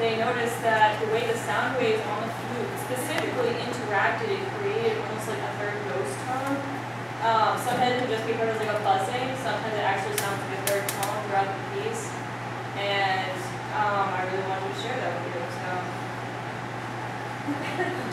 they noticed that the way the sound waves on the flute specifically interacted, it created almost like a third ghost tone. Um, sometimes it just be heard as like a buzzing, sometimes it actually sounds like a third tone throughout the piece. And um, I really wanted to share that with you, so.